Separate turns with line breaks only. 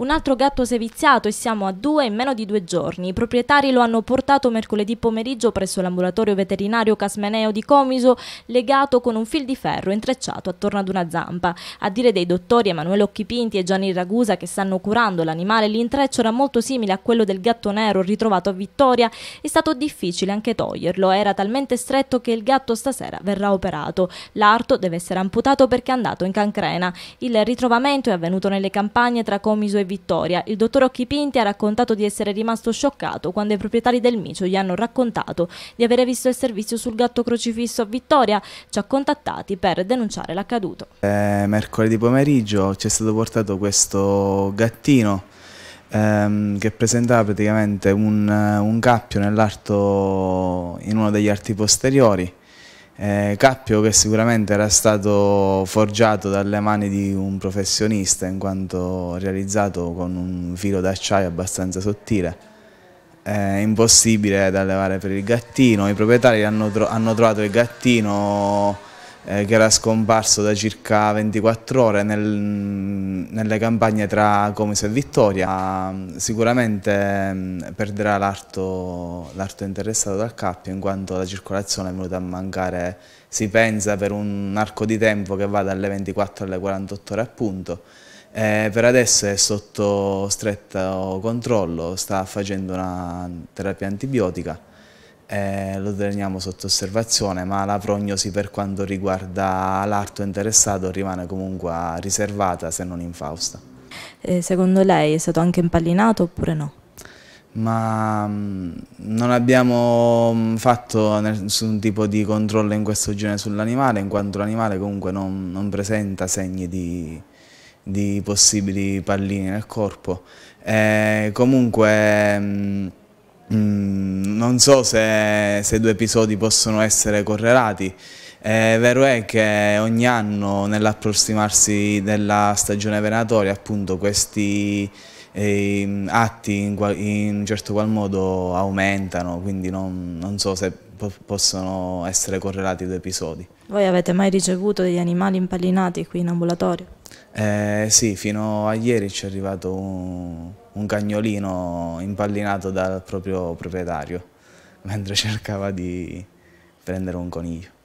Un altro gatto seviziato e siamo a due in meno di due giorni. I proprietari lo hanno portato mercoledì pomeriggio presso l'ambulatorio veterinario Casmeneo di Comiso, legato con un fil di ferro intrecciato attorno ad una zampa. A dire dei dottori Emanuele Occhipinti e Gianni Ragusa che stanno curando l'animale, l'intreccio era molto simile a quello del gatto nero ritrovato a Vittoria. È stato difficile anche toglierlo, era talmente stretto che il gatto stasera verrà operato. L'arto deve essere amputato perché è andato in cancrena. Il ritrovamento è avvenuto nelle campagne tra Comiso e Vittoria. Il dottor Occhipinti ha raccontato di essere rimasto scioccato quando i proprietari del micio gli hanno raccontato di avere visto il servizio sul gatto crocifisso a Vittoria. Ci ha contattati per denunciare l'accaduto.
Eh, mercoledì pomeriggio ci è stato portato questo gattino ehm, che presentava praticamente un, un cappio nell'arto in uno degli arti posteriori eh, cappio che sicuramente era stato forgiato dalle mani di un professionista in quanto realizzato con un filo d'acciaio abbastanza sottile. È impossibile da levare per il gattino, i proprietari hanno, tro hanno trovato il gattino eh, che era scomparso da circa 24 ore nel, nelle campagne tra Comiso e Vittoria. Sicuramente mh, perderà l'arto interessato dal cappio in quanto la circolazione è venuta a mancare, si pensa, per un arco di tempo che va dalle 24 alle 48 ore appunto. Eh, per adesso è sotto stretto controllo, sta facendo una terapia antibiotica eh, lo teniamo sotto osservazione, ma la prognosi per quanto riguarda l'arto interessato rimane comunque riservata se non infausta.
Eh, secondo lei è stato anche impallinato oppure no?
Ma mm, non abbiamo mm, fatto nessun tipo di controllo in questo genere sull'animale, in quanto l'animale comunque non, non, presenta segni di, di, possibili pallini nel corpo. Eh, comunque mm, Mm, non so se, se due episodi possono essere correlati. È vero è che ogni anno nell'approssimarsi della stagione venatoria appunto questi eh, atti in, in, un certo qual modo aumentano, quindi non, non so se po possono essere correlati due episodi.
Voi avete mai ricevuto degli animali impallinati qui in ambulatorio?
Eh, sì, fino a ieri ci è arrivato un, un cagnolino impallinato dal proprio proprietario mentre cercava di prendere un coniglio.